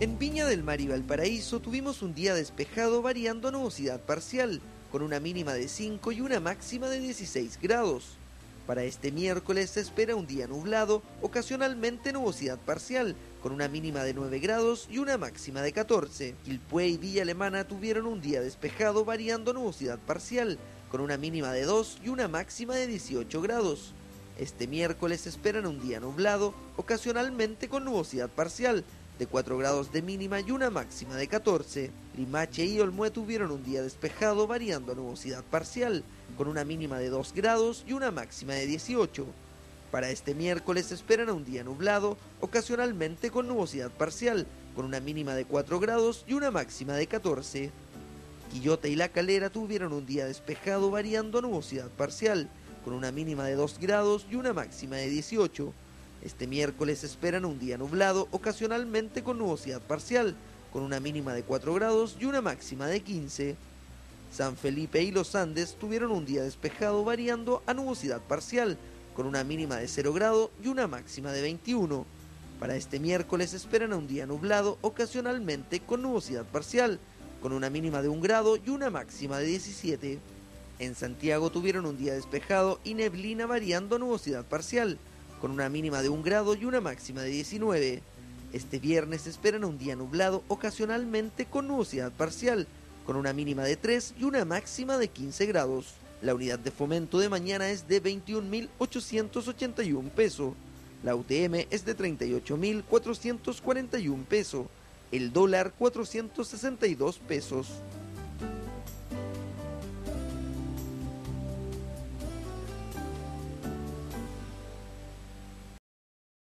En Viña del Mar y Valparaíso tuvimos un día despejado variando a nubosidad parcial, con una mínima de 5 y una máxima de 16 grados. Para este miércoles se espera un día nublado, ocasionalmente nubosidad parcial, con una mínima de 9 grados y una máxima de 14. Quilpué y Villa Alemana tuvieron un día despejado variando nubosidad parcial, con una mínima de 2 y una máxima de 18 grados. Este miércoles se esperan un día nublado, ocasionalmente con nubosidad parcial, de 4 grados de mínima y una máxima de 14. Limache y Olmué tuvieron un día despejado variando a nubosidad parcial, con una mínima de 2 grados y una máxima de 18. Para este miércoles esperan un día nublado, ocasionalmente con nubosidad parcial, con una mínima de 4 grados y una máxima de 14. Quillota y La Calera tuvieron un día despejado variando a nubosidad parcial, con una mínima de 2 grados y una máxima de 18. Este miércoles esperan un día nublado, ocasionalmente con nubosidad parcial, con una mínima de 4 grados y una máxima de 15. San Felipe y los Andes tuvieron un día despejado variando a nubosidad parcial, con una mínima de 0 grado y una máxima de 21. Para este miércoles esperan un día nublado, ocasionalmente con nubosidad parcial, con una mínima de 1 grado y una máxima de 17. En Santiago tuvieron un día despejado y neblina variando a nubosidad parcial, con una mínima de 1 grado y una máxima de 19. Este viernes se esperan un día nublado, ocasionalmente con nubosidad parcial, con una mínima de 3 y una máxima de 15 grados. La unidad de fomento de mañana es de 21.881 pesos. La UTM es de 38.441 pesos. El dólar 462 pesos.